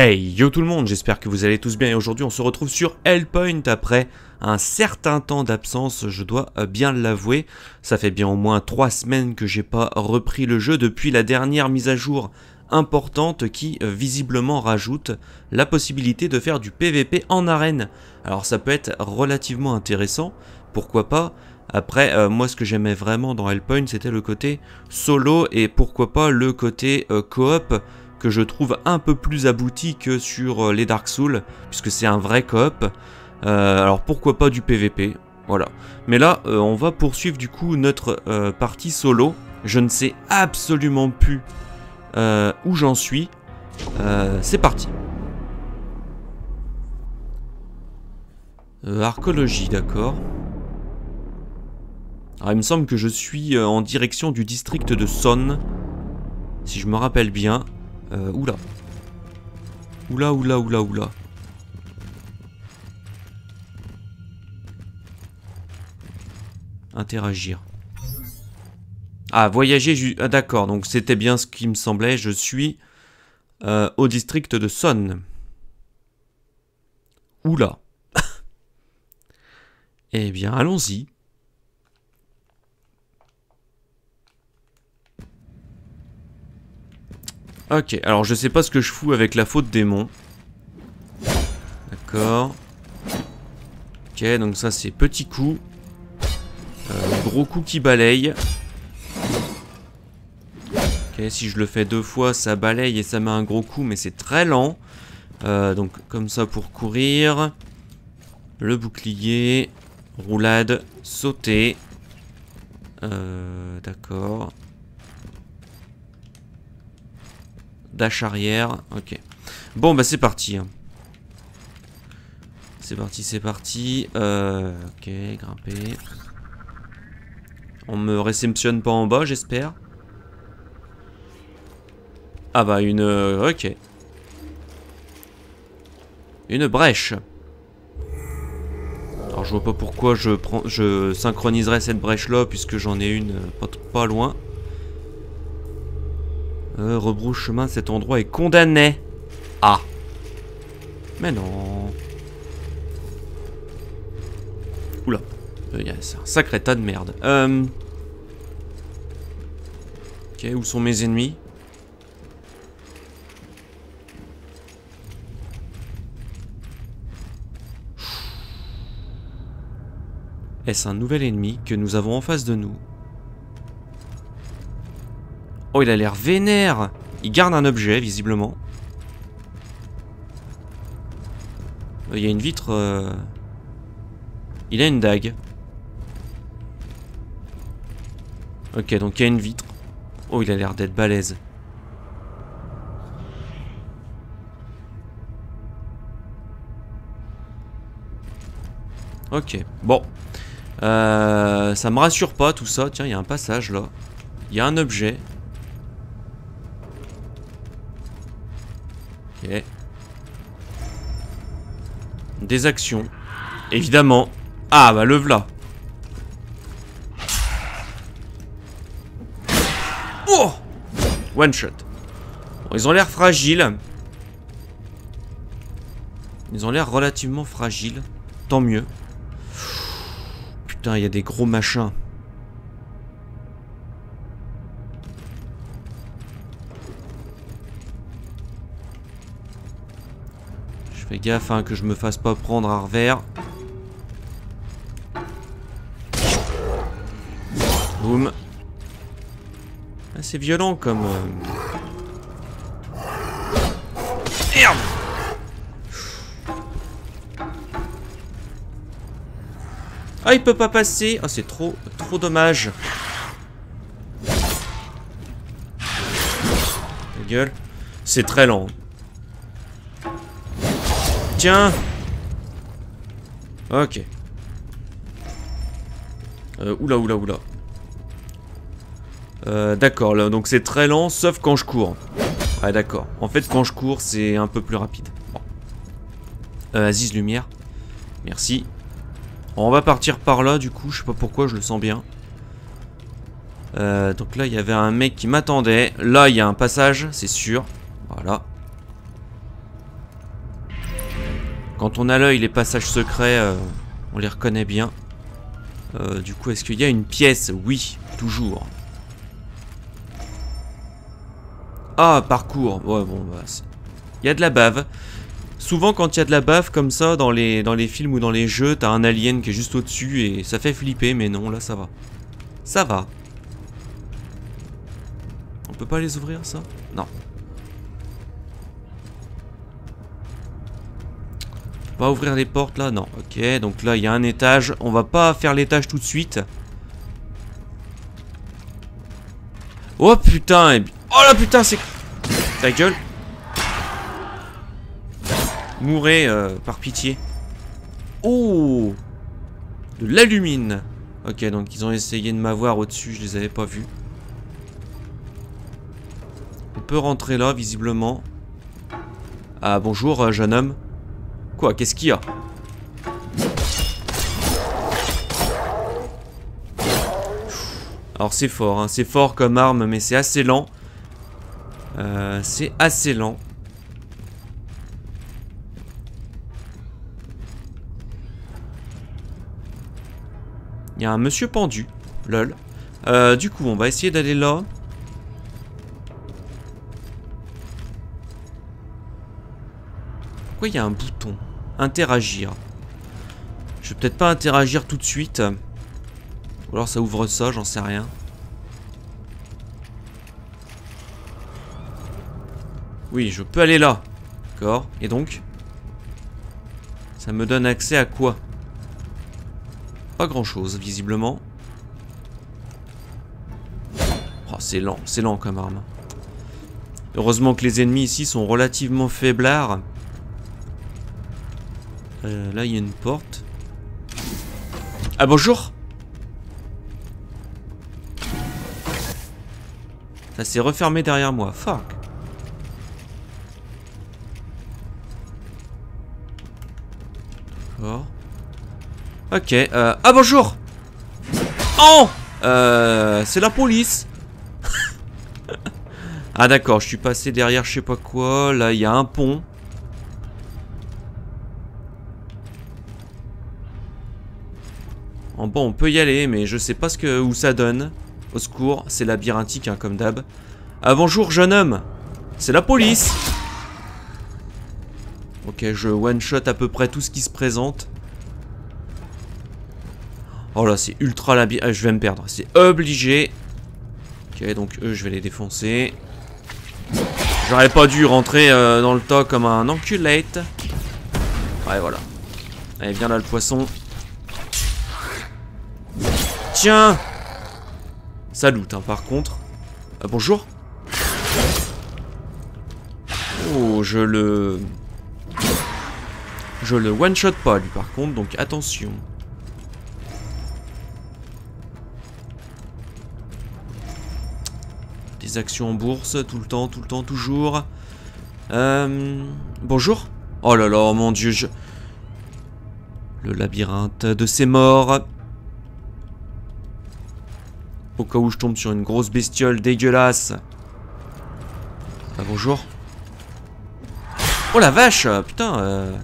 Hey yo tout le monde, j'espère que vous allez tous bien et aujourd'hui on se retrouve sur Hellpoint après un certain temps d'absence, je dois euh, bien l'avouer. Ça fait bien au moins 3 semaines que j'ai pas repris le jeu depuis la dernière mise à jour importante qui euh, visiblement rajoute la possibilité de faire du PVP en arène. Alors ça peut être relativement intéressant, pourquoi pas. Après, euh, moi ce que j'aimais vraiment dans Hellpoint c'était le côté solo et pourquoi pas le côté coop que je trouve un peu plus abouti que sur euh, les Dark Souls, puisque c'est un vrai coop. Euh, alors pourquoi pas du PVP, voilà. Mais là, euh, on va poursuivre du coup notre partie solo. Je ne sais absolument plus où j'en suis. c'est parti. archéologie, d'accord. Alors il me semble que je suis en direction du district de Son. Si je me rappelle bien. Euh, oula. Oula, oula, oula, oula. Interagir. Ah, voyager... Ah, d'accord, donc c'était bien ce qui me semblait. Je suis euh, au district de Son. Oula. eh bien, allons-y. Ok, alors je sais pas ce que je fous avec la faute démon. D'accord. Ok, donc ça c'est petit coup. Euh, gros coup qui balaye. Ok, si je le fais deux fois, ça balaye et ça met un gros coup, mais c'est très lent. Euh, donc comme ça pour courir. Le bouclier. Roulade. Sauter. Euh, D'accord. Dash arrière, ok. Bon, bah c'est parti. Hein. C'est parti, c'est parti. Euh, ok, grimper. On me réceptionne pas en bas, j'espère. Ah bah une... Euh, ok. Une brèche. Alors je vois pas pourquoi je, prends, je synchroniserais cette brèche là puisque j'en ai une pas, pas loin. Euh, rebrouche chemin, cet endroit est condamné. Ah. Mais non. Oula. Euh, c'est un sacré tas de merde. Euh... Ok, où sont mes ennemis? Est-ce un nouvel ennemi que nous avons en face de nous? Oh, il a l'air vénère Il garde un objet, visiblement. Il y a une vitre... Euh, il a une dague. Ok, donc il y a une vitre. Oh, il a l'air d'être balèze. Ok, bon. Euh, ça me rassure pas tout ça. Tiens, il y a un passage là. Il y a un objet. Des actions. Évidemment. Ah bah le v'là. Oh One shot. Ils ont l'air fragiles. Ils ont l'air relativement fragiles. Tant mieux. Putain, il y a des gros machins. Fais gaffe que je me fasse pas prendre à revers. Boum. Ah, c'est violent comme... Euh, Merde Ah, il peut pas passer. Ah, c'est trop, trop dommage. Ta gueule. C'est très lent. Tiens Ok. Euh, oula, oula, oula. Euh, d'accord, là, donc c'est très lent, sauf quand je cours. Ouais, d'accord. En fait, quand je cours, c'est un peu plus rapide. Euh, Aziz Lumière. Merci. on va partir par là, du coup. Je sais pas pourquoi, je le sens bien. Donc là, il y avait un mec qui m'attendait. Là, il y a un passage, c'est sûr. Voilà. Quand on a l'œil, les passages secrets, euh, on les reconnaît bien. Euh, du coup, est-ce qu'il y a une pièce? Oui, toujours. Ah, parcours. Ouais, bon, bah, il y a de la bave. Souvent, quand il y a de la bave comme ça, dans les, dans les films ou dans les jeux, t'as un alien qui est juste au-dessus et ça fait flipper, mais non, là, ça va. Ça va. On peut pas les ouvrir, ça? Non. Pas ouvrir les portes, là Non. Ok, donc là, il y a un étage. On va pas faire l'étage tout de suite. Oh, putain Oh là, putain, c'est... Ta gueule Mourez euh, par pitié. Oh De l'alumine. Ok, donc ils ont essayé de m'avoir au-dessus, je les avais pas vus. On peut rentrer là, visiblement. Ah, bonjour, euh, jeune homme. Quoi Qu'est-ce qu'il y a Alors c'est fort, hein. c'est fort comme arme, mais c'est assez lent. Euh, c'est assez lent. Il y a un monsieur pendu. Lol. Euh, du coup, on va essayer d'aller là. Pourquoi il y a un bouton? Interagir. Je vais peut-être pas interagir tout de suite. Ou alors ça ouvre ça, j'en sais rien. Oui, je peux aller là. D'accord. Et donc? Ça me donne accès à quoi? Pas grand chose, visiblement. Oh, c'est lent, c'est lent comme arme. Heureusement que les ennemis ici sont relativement faiblards. Euh, là, il y a une porte. Ah, bonjour Ça s'est refermé derrière moi. Fuck. D'accord. Ok, euh... Ah bonjour Oh Euh... C'est la police Ah d'accord, je suis passé derrière je sais pas quoi. Là, il y a un pont. Bon, on peut y aller, mais je sais pas ce que, où ça donne. Au secours, c'est labyrinthique, hein, comme d'hab. Ah bonjour, jeune homme C'est la police Ok, je one-shot à peu près tout ce qui se présente. Oh là, c'est ultra labyrinthe. Ah, je vais me perdre. C'est obligé. Ok, donc eux, je vais les défoncer. J'aurais pas dû rentrer euh, dans le tas comme un enculate. Ouais, voilà. Allez, viens là, le poisson. Tiens Ça loot, hein, par contre. Ah, bonjour. Oh, je le... Je le one-shot pas, lui, par contre, donc attention. actions en bourse, tout le temps, tout le temps, toujours. Euh, bonjour Oh là là, mon dieu, je... Le labyrinthe de ces morts. Au cas où je tombe sur une grosse bestiole dégueulasse. Ah, bonjour. Oh la vache Putain euh...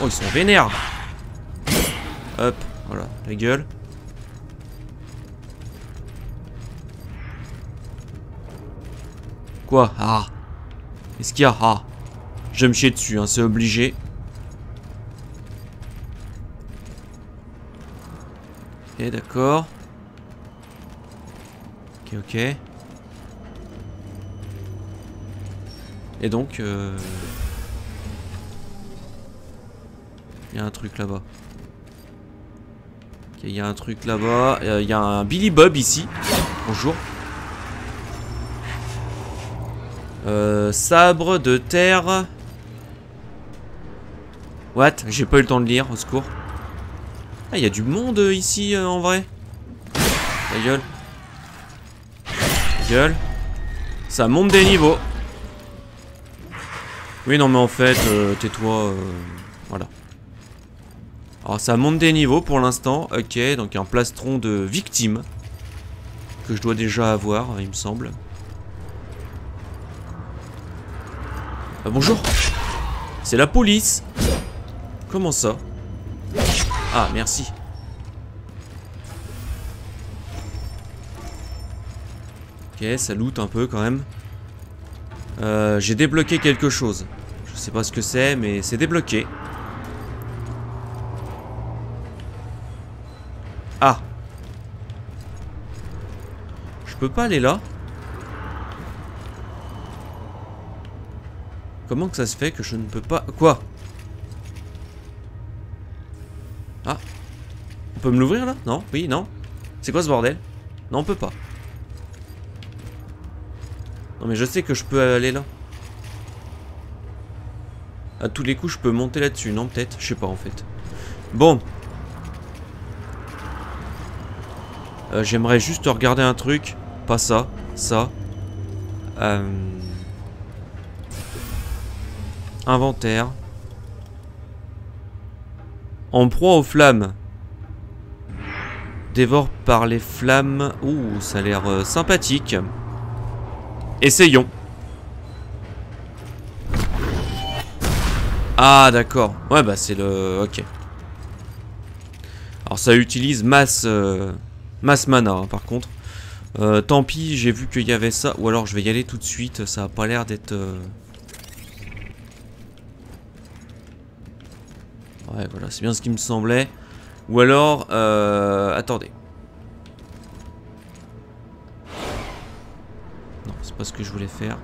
Oh, ils sont vénères Hop, voilà, la gueule. Quoi? Ah Qu'est-ce qu'il y a? Ah Je vais me chier dessus, hein, c'est obligé. Ok, d'accord. Ok. Et donc... Euh... Il y a un truc là-bas. Ok, il y a un truc là-bas. Euh, il y a un Billy Bob ici. Bonjour. Euh, sabre de terre. What? J'ai pas eu le temps de lire, au secours. Ah, il y a du monde euh, ici, euh, en vrai. Ta gueule. Ta Ça monte des niveaux. Oui, non, mais en fait, tais-toi. voilà. Alors, ça monte des niveaux pour l'instant. Ok, donc un plastron de victime. Que je dois déjà avoir, il me semble. Euh, bonjour. C'est la police. Comment ça? Ah, merci. Ok, ça loot un peu quand même. Euh, J'ai débloqué quelque chose. Je sais pas ce que c'est, mais c'est débloqué. Ah Je peux pas aller là Comment que ça se fait que je ne peux pas... Quoi? Ah On peut me l'ouvrir là? Non? Oui Non? C'est quoi ce bordel? Non on peut pas. Mais je sais que je peux aller là. À tous les coups je peux monter là-dessus, non peut-être? Je sais pas en fait. Bon. Euh, J'aimerais juste regarder un truc. Pas ça. Ça. Euh... Inventaire. En proie aux flammes. Dévore par les flammes. Ouh, ça a l'air euh, sympathique. Essayons. Ah, d'accord. Ouais, bah c'est le... Ok. Alors ça utilise masse... Euh, masse mana, hein, par contre. Euh, tant pis, j'ai vu qu'il y avait ça. Ou alors je vais y aller tout de suite. Ça a pas l'air d'être... Euh, ouais, voilà, c'est bien ce qui me semblait. Ou alors... Attendez. Pas ce que je voulais faire.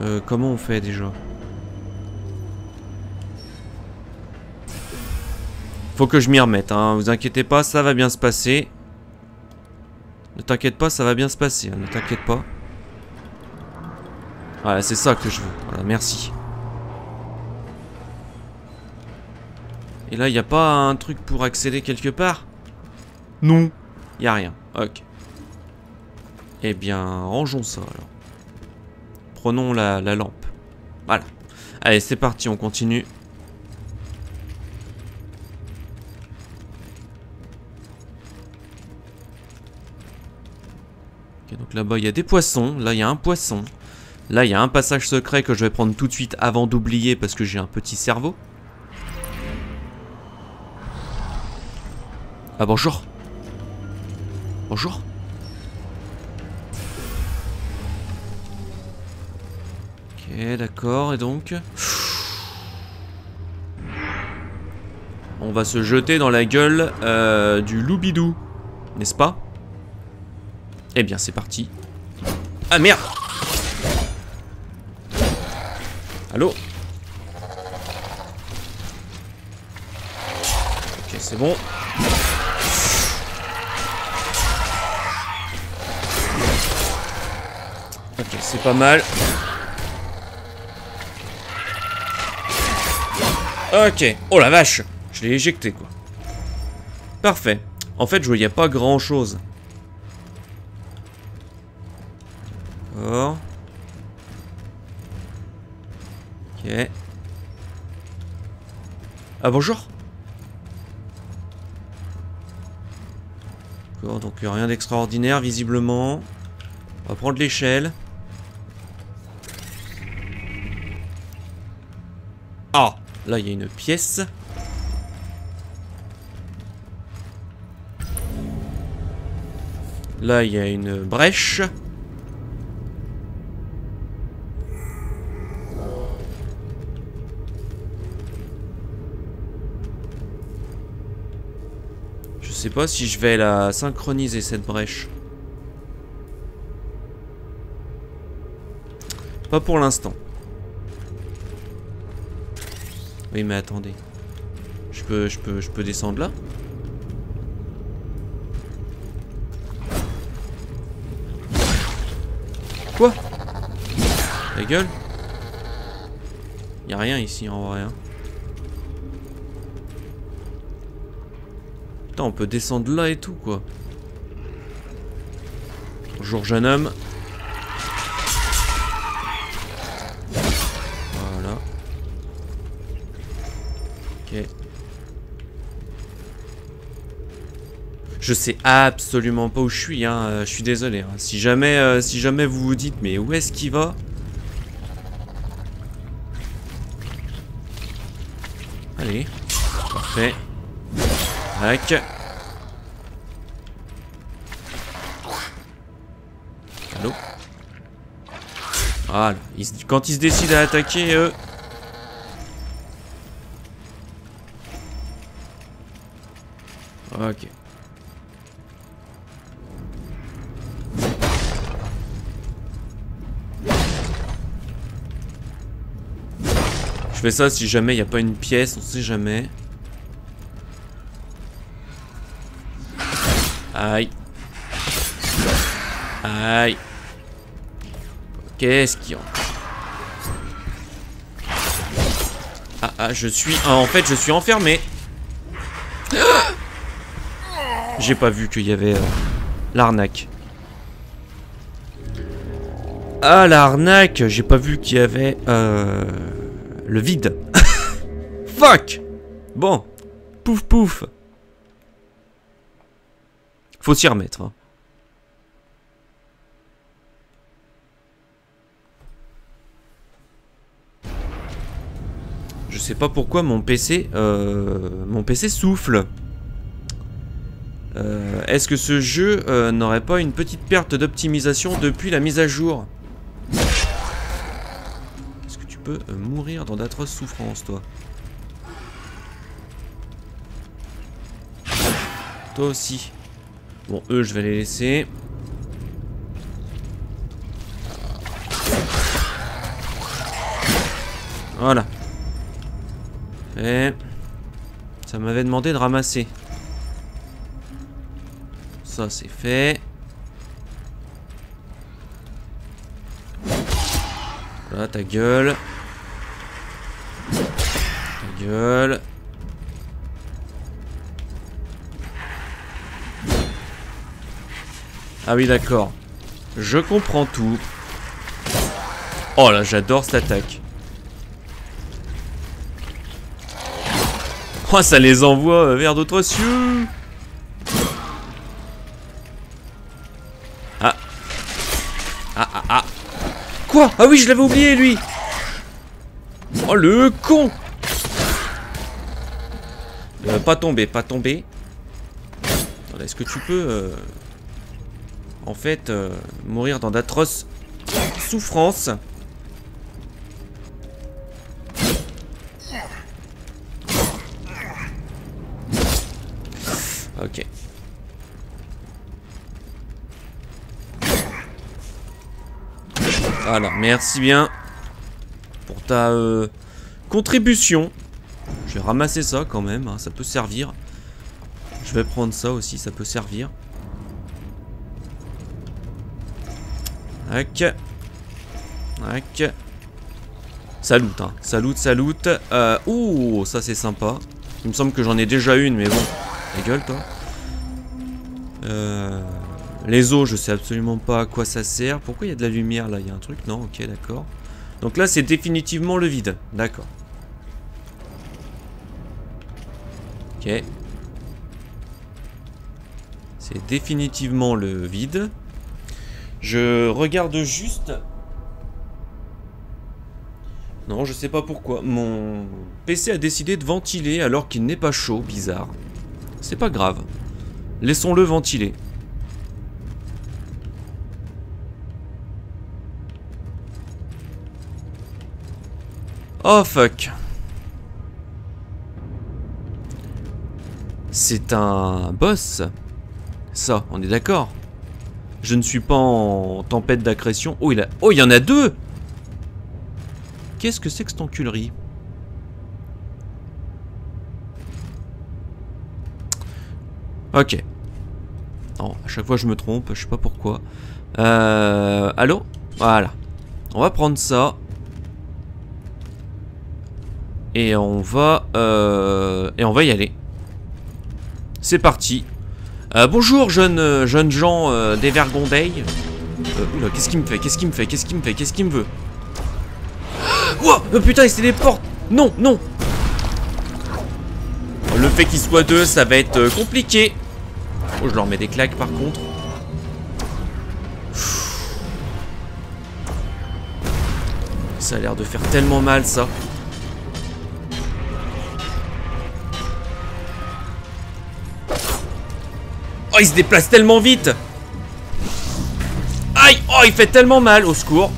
Euh, comment on fait déjà? Faut que je m'y remette, hein. vous inquiétez pas, ça va bien se passer. Ne t'inquiète pas, ça va bien se passer, hein. ne t'inquiète pas. Voilà, c'est ça que je veux. Voilà, merci. Et là, il n'y a pas un truc pour accéder quelque part? Non. A rien. Ok. Eh bien, rangeons ça alors. Prenons la, lampe. Voilà. Allez, c'est parti, on continue. Ok, donc là-bas, il y a des poissons. Là, il y a un poisson. Là, il y a un passage secret que je vais prendre tout de suite avant d'oublier parce que j'ai un petit cerveau. Ah bonjour Bonjour. Ok, d'accord, et donc On va se jeter dans la gueule euh, du loubidou, n'est-ce pas? Eh bien, c'est parti. Ah merde Allô? Ok, c'est bon. Ok, c'est pas mal. Ok. Oh la vache Je l'ai éjecté, quoi. Parfait. En fait, je voyais pas grand-chose. D'accord. Ok. Ah, bonjour D'accord, donc rien d'extraordinaire, visiblement. On va prendre l'échelle. Là, il y a une pièce. Là, il y a une brèche. Je sais pas si je vais la synchroniser, cette brèche. Pas pour l'instant. Oui, mais attendez. Je peux, je peux, je peux descendre là? Quoi? La gueule? Y'a rien ici en vrai. Hein. Putain, on peut descendre là et tout quoi. Bonjour jeune homme. Je sais absolument pas où je suis, hein. Euh, je suis désolé. Hein. Si, jamais, euh, si jamais vous vous dites, mais où est-ce qu'il va? Allez. Parfait. Tac. Allô? Voilà. quand ils se décident à attaquer, eux... Ok. Fais ça si jamais il n'y a pas une pièce, on sait jamais. Aïe. Aïe. Qu'est-ce qu'il y a Ah, ah, je suis... En fait, je suis enfermé. J'ai pas vu qu'il y avait euh, l'arnaque. Ah, l'arnaque J'ai pas vu qu'il y avait euh, le vide. Fuck Bon. Pouf pouf. Faut s'y remettre. Hein. Je sais pas pourquoi mon PC, euh, mon PC souffle. Euh, est-ce que ce jeu euh, n'aurait pas une petite perte d'optimisation depuis la mise à jour? Peux euh, mourir dans d'atroces souffrances, toi Toi aussi. Bon, eux, je vais les laisser. Voilà. Et... Ça m'avait demandé de ramasser. Ça, c'est fait. Voilà, ta gueule. Ah oui, d'accord. Je comprends tout. Oh là, j'adore cette attaque. Oh, ça les envoie vers d'autres cieux. Quoi? Ah oui, je l'avais oublié, lui Oh, le con euh, Pas tomber, pas tomber. Est-ce que tu peux... Euh, en fait, euh, mourir dans d'atroces souffrances? Ok. Voilà, merci bien pour ta euh, contribution. Je vais ramasser ça quand même, hein, ça peut servir. Je vais prendre ça aussi, ça peut servir. Tac. Tac. Salut, hein. Salut, salut. Euh, ouh, ça c'est sympa. Il me semble que j'en ai déjà une, mais bon. Ta gueule, toi. Euh... Les eaux, je sais absolument pas à quoi ça sert. Pourquoi il y a de la lumière là? Il y a un truc? Non, ok, d'accord. Donc là, c'est définitivement le vide. D'accord. C'est définitivement le vide. Je regarde juste... Non, je sais pas pourquoi. Mon PC a décidé de ventiler alors qu'il n'est pas chaud. Bizarre. C'est pas grave. Laissons-le ventiler. Oh fuck. C'est un boss. Ça, on est d'accord. Je ne suis pas en tempête d'accrétion. Oh, il a... Oh, il y en a deux Qu'est-ce que c'est que cette enculerie? Ok. Non, à chaque fois je me trompe, je sais pas pourquoi. Euh... Allô? Voilà. On va prendre ça. Et on va... Euh, et on va y aller. C'est parti. Euh, bonjour, jeunes euh, jeune gens euh, des Vergondeilles. qu'est-ce qu'il me fait Qu'est-ce qu'il me fait Qu'est-ce qu'il me fait Qu'est-ce qu'il me veut? Oh, oh putain, il se téléporte Non, non Le fait qu'il soit deux, ça va être compliqué. Oh, je leur mets des claques par contre. Ça a l'air de faire tellement mal, ça. Oh, il se déplace tellement vite. Aïe Oh, il fait tellement mal, au secours.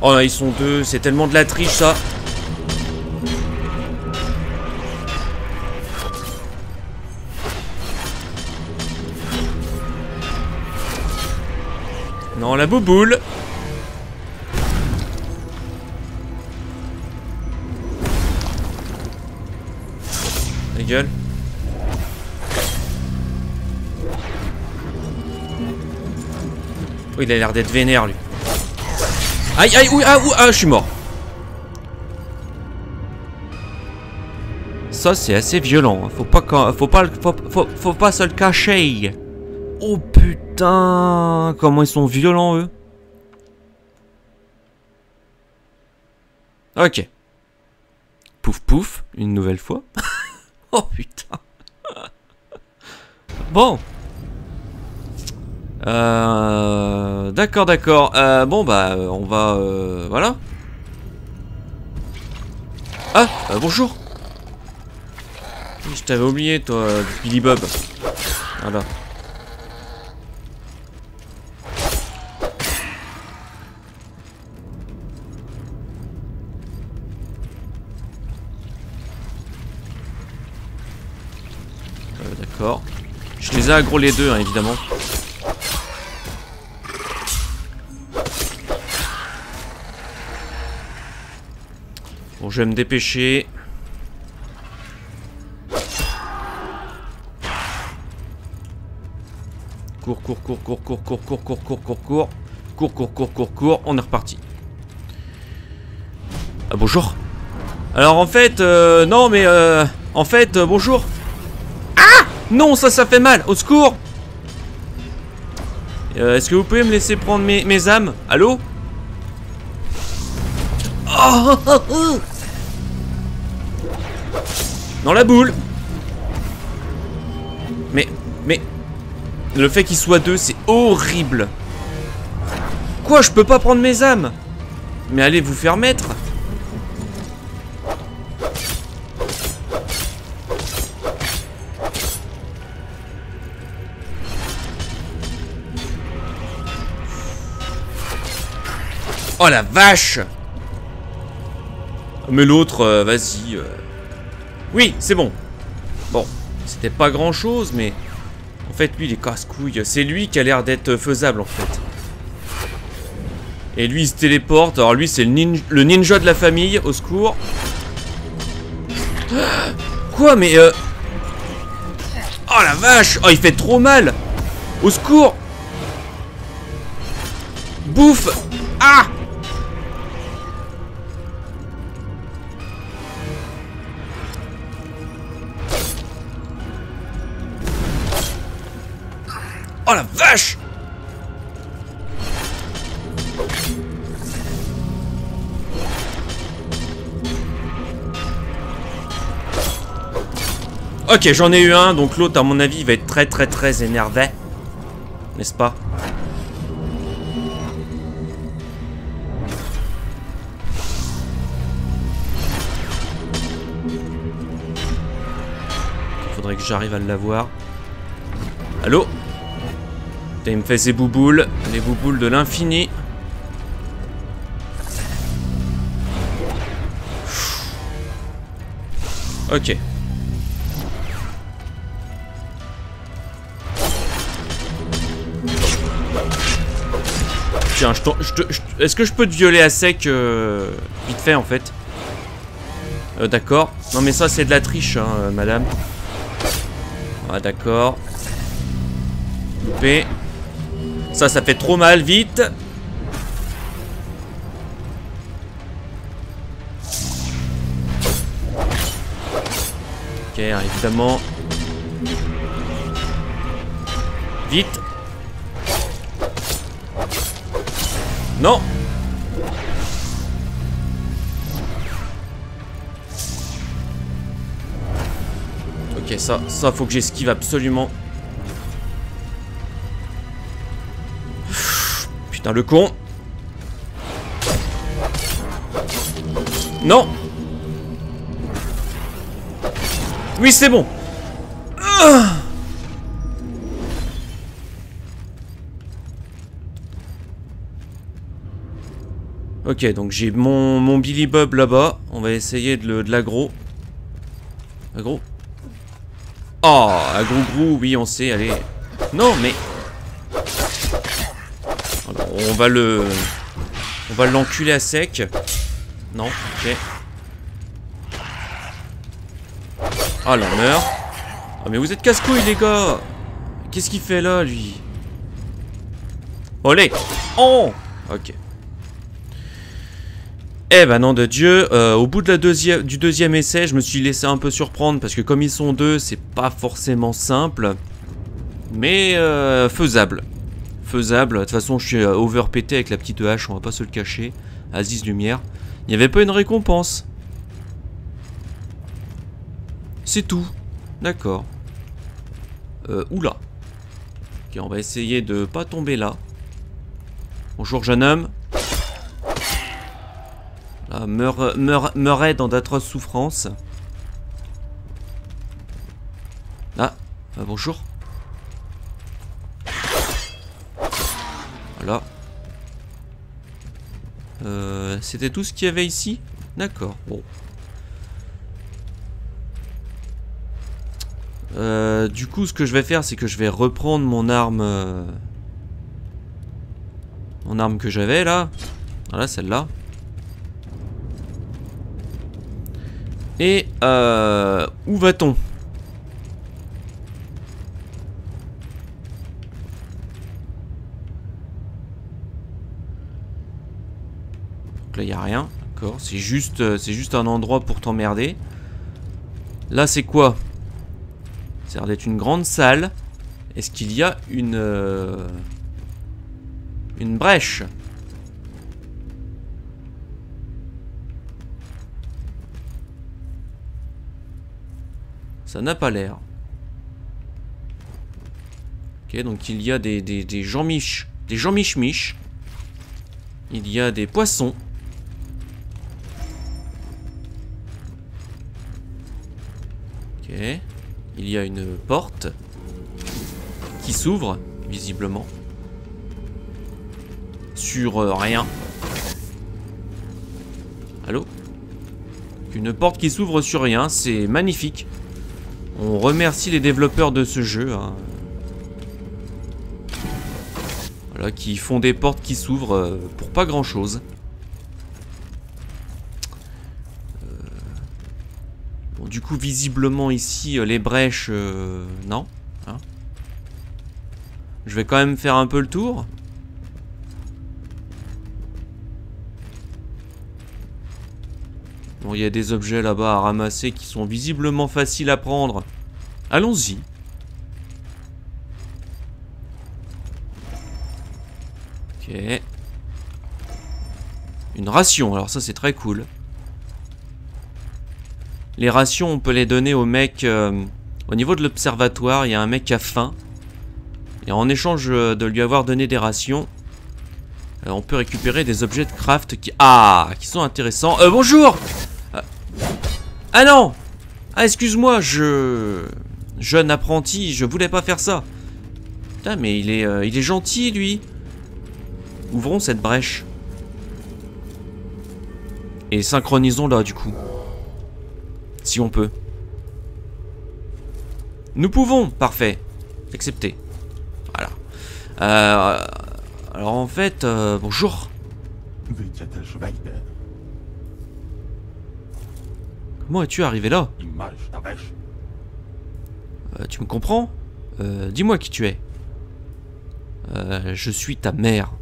Oh, ils sont deux, c'est tellement de la triche, ça. Non, la bouboule La gueule Oh, il a l'air d'être vénère, lui. Aïe, aïe, oui, ah, ouh, ah, je suis mort. Ça, c'est assez violent. Hein. Faut pas, faut pas, faut, faut, faut pas se le cacher. Oh putain, comment ils sont violents, eux. Ok. Pouf pouf, une nouvelle fois. oh putain. bon. Euh, d'accord, d'accord. Euh, bon, bah, on va... Euh, voilà. Ah, bonjour. Je t'avais oublié, toi, Billy Bob. Voilà. Je les ai aggro les deux, hein, évidemment. Bon, je vais me dépêcher. Cours, cours, cours, cours, cours, cours, cours, cours, cours, cours, cours. Cours, cours, cours, cours, cours. On est reparti. Ah, bonjour. Alors, en fait, euh, non, mais, euh, en fait, euh, bonjour. Non, ça, ça fait mal. Au secours. Euh, Est-ce que vous pouvez me laisser prendre mes, mes âmes? Allô? Oh, dans la boule. Mais, mais... Le fait qu'il soit deux, c'est horrible. Quoi, je peux pas prendre mes âmes? Mais allez vous faire mettre Oh la vache Mais l'autre, euh, vas-y... Euh, oui, c'est bon. Bon, c'était pas grand chose, mais... En fait, lui, il est casse-couille. C'est lui qui a l'air d'être faisable, en fait. Et lui, il se téléporte. Alors lui, c'est le, ninja de la famille. Au secours. Quoi, mais... Euh... Oh, la vache Oh, il fait trop mal Au secours Bouffe Ah Oh la vache Ok, j'en ai eu un, donc l'autre, à mon avis, va être très très très énervé. N'est-ce pas Il faudrait que j'arrive à l'avoir. Allô il me fait ses bouboules, les bouboules de l'infini. Ok. Tiens, je, est-ce que je peux te violer à sec euh, vite fait en fait euh, D'accord. Non mais ça c'est de la triche, hein, euh, madame. Ah d'accord. Loupé. Ça, fait trop mal, vite Ok, évidemment. Vite Non Ok, ça, ça faut que j'esquive absolument. Putain, le con. Non Oui, c'est bon ah Ok, donc j'ai mon, mon Billy Bob là-bas. On va essayer de l'aggro. Agro Oh, agro grou, oui, on sait, allez. Non, mais... On va le... On va l'enculer à sec. Non, ok. Ah, là, meurt. Ah, mais vous êtes casse-couilles, les gars Qu'est-ce qu'il fait là, lui? Olé Oh Ok. Eh ben non de Dieu, euh, au bout de la deuxième, du deuxième essai, je me suis laissé un peu surprendre parce que comme ils sont deux, c'est pas forcément simple. Mais euh, faisable. Faisable. De toute façon, je suis euh, overpété avec la petite hache, on va pas se le cacher. Aziz Lumière. Il n'y avait pas une récompense. C'est tout. D'accord. Euh, oula. Ok, on va essayer de pas tomber là. Bonjour jeune homme. Là, meur, meurait dans d'atroces souffrances. Ah, euh, bonjour. Voilà. Euh, C'était tout ce qu'il y avait ici? D'accord, bon. Euh, du coup, ce que je vais faire, c'est que je vais reprendre mon arme... Euh, mon arme que j'avais, là. Voilà, celle-là. Et où va-t-on? Là, il n'y a rien. D'accord. C'est juste, euh, juste un endroit pour t'emmerder. Là, c'est quoi? Ça a d'être une grande salle. Est-ce qu'il y a une... Euh, une brèche? Ça n'a pas l'air. Ok, donc il y a des, des, des Jean-Mich. Des Jean-Mich-Mich. Il y a des poissons. Il y a une porte qui s'ouvre, visiblement. Sur euh, rien. Allô? Une porte qui s'ouvre sur rien, c'est magnifique. On remercie les développeurs de ce jeu. Hein. Voilà, qui font des portes qui s'ouvrent euh, pour pas grand chose. Euh, bon, du visiblement ici, euh, les brèches, non. Hein. Je vais quand même faire un peu le tour. Bon, il y a des objets là-bas à ramasser qui sont visiblement faciles à prendre. Allons-y. Ok. Une ration, alors ça c'est très cool. Les rations, on peut les donner au mec... Euh, au niveau de l'observatoire, il y a un mec a faim. Et en échange euh, de lui avoir donné des rations, euh, on peut récupérer des objets de craft qui... Ah Qui sont intéressants. Euh, bonjour ah non Ah, excuse-moi, je... Jeune apprenti, je voulais pas faire ça. Putain, mais il est, il est gentil, lui. Ouvrons cette brèche. Et synchronisons là, du coup. Si on peut. Nous pouvons, parfait. Accepté. Voilà. Euh, alors en fait, euh, bonjour. Comment es-tu arrivé là? Euh, Tu me comprends? Dis-moi qui tu es. Je suis ta mère.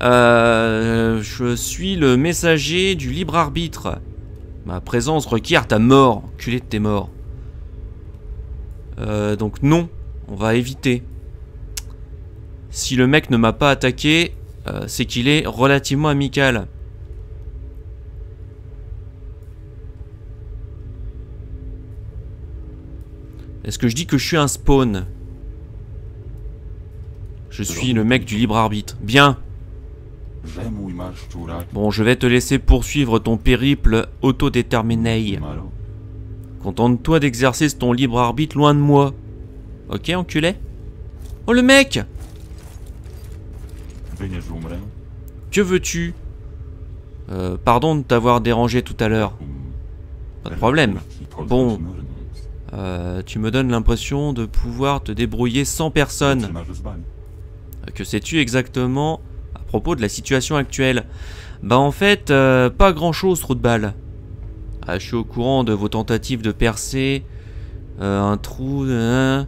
je suis le messager du libre arbitre. Ma présence requiert ta mort, culé de tes morts. donc non, on va éviter. Si le mec ne m'a pas attaqué, c'est qu'il est relativement amical. Est-ce que je dis que je suis un spawn? Je suis le mec du libre arbitre. Bien. Bon, je vais te laisser poursuivre ton périple autodéterminé. malo. Contente-toi d'exercer ton libre arbitre loin de moi. Ok, enculé? Oh le mec umrę? Que veux-tu? Euh, Pardon de t'avoir dérangé tout à l'heure. Pas de problème. Bon. Euh, tu me donnes l'impression de pouvoir te débrouiller sans personne. Bani. Que sais-tu exactement? À propos de la situation actuelle Bah en fait, euh, pas grand-chose, trou de balle. Ah, je suis au courant de vos tentatives de percer euh, un trou, hein,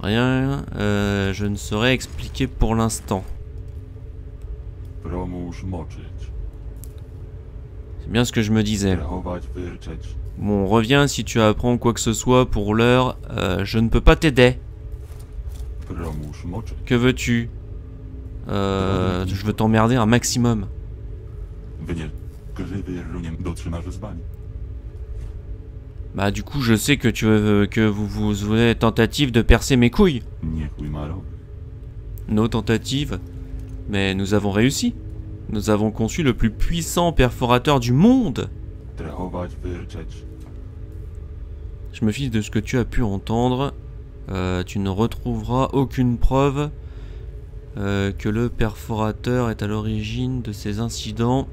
rien. euh, je ne saurais expliquer pour l'instant. C'est bien ce que je me disais. Bon, reviens si tu apprends quoi que ce soit. Pour l'heure, je ne peux pas t'aider. Que veux-tu? Euh, Je veux t'emmerder un maximum. Bah du coup, je sais que tu veux que vous vous voulez tentative de percer mes couilles. Nos tentatives. Mais nous avons réussi. Nous avons conçu le plus puissant perforateur du monde. Je me fiche de ce que tu as pu entendre. Euh, tu ne retrouveras aucune preuve euh, que le perforateur est à l'origine de ces incidents.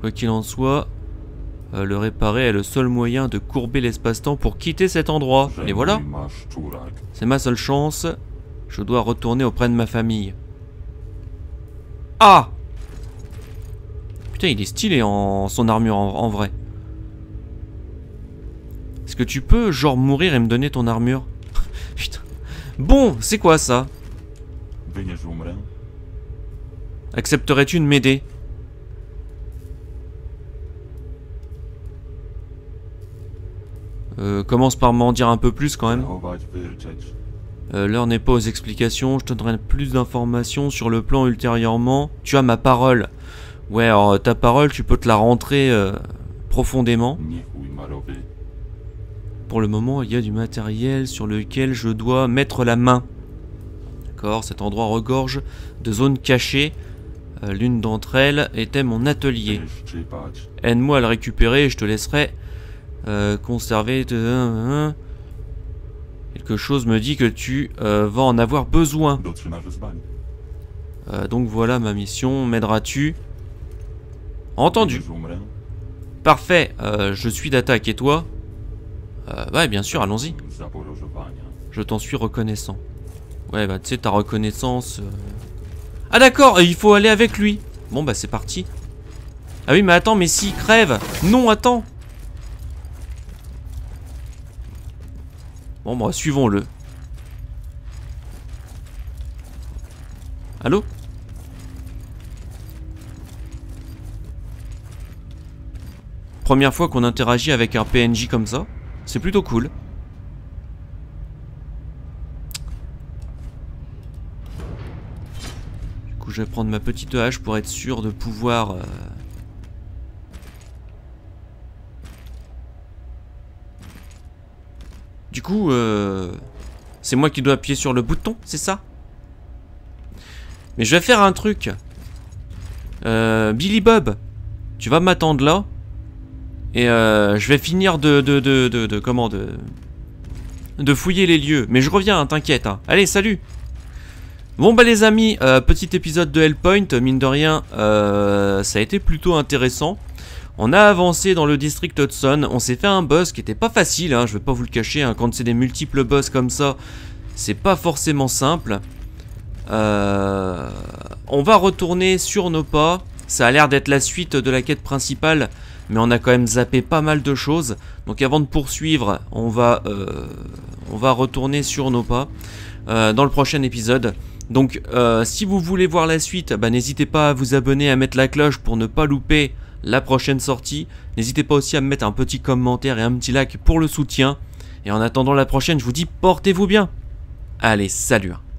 Quoi qu'il en soit, euh, le réparer est le seul moyen de courber l'espace-temps pour quitter cet endroit. Et voilà, c'est ma seule chance. Je dois retourner auprès de ma famille. Ah Putain, il est stylé en son armure en, en vrai. Est-ce que tu peux, genre, mourir et me donner ton armure? Putain. Bon, c'est quoi ça? Accepterais-tu de m'aider Euh, commence par m'en dire un peu plus quand même. Euh, L'heure n'est pas aux explications, je te donnerai plus d'informations sur le plan ultérieurement. Tu as ma parole. Ouais, alors ta parole, tu peux te la rentrer euh, profondément. Pour le moment, il y a du matériel sur lequel je dois mettre la main. D'accord, cet endroit regorge de zones cachées. Euh, L'une d'entre elles était mon atelier. Aide-moi à le récupérer et je te laisserai euh, conserver. de- Quelque chose me dit que tu euh, vas en avoir besoin. Donc voilà ma mission. M'aideras-tu? Entendu. Parfait. Je suis d'attaque et toi? Euh, Ouais, bien sûr, allons-y. Je t'en suis reconnaissant. Ouais, bah tu sais, ta reconnaissance. euh. Ah d'accord, il faut aller avec lui. Bon, bah c'est parti. Ah oui, mais attends, mais s'il crève Non, attends Bon, bah suivons-le. Allô? Première fois qu'on interagit avec un PNJ comme ça? C'est plutôt cool. Du coup, je vais prendre ma petite hache pour être sûr de pouvoir... euh, Du coup, euh, c'est moi qui dois appuyer sur le bouton, c'est ça? Mais je vais faire un truc. Euh, Billy Bob, tu vas m'attendre là. Et euh, je vais finir de, de, de, de, comment de, de fouiller les lieux. Mais je reviens, hein, t'inquiète. hein. Allez, salut Bon bah les amis, euh, petit épisode de Hellpoint, mine de rien, euh, ça a été plutôt intéressant. On a avancé dans le district Hudson, on s'est fait un boss qui était pas facile, hein, je vais pas vous le cacher, hein, quand c'est des multiples boss comme ça, c'est pas forcément simple. On va retourner sur nos pas, ça a l'air d'être la suite de la quête principale, mais on a quand même zappé pas mal de choses. Donc avant de poursuivre, on va, euh, retourner sur nos pas euh, dans le prochain épisode. Donc euh, si vous voulez voir la suite, bah, n'hésitez pas à vous abonner, à mettre la cloche pour ne pas louper la prochaine sortie. N'hésitez pas aussi à me mettre un petit commentaire et un petit like pour le soutien. Et en attendant la prochaine, je vous dis portez-vous bien. Allez, salut. hein.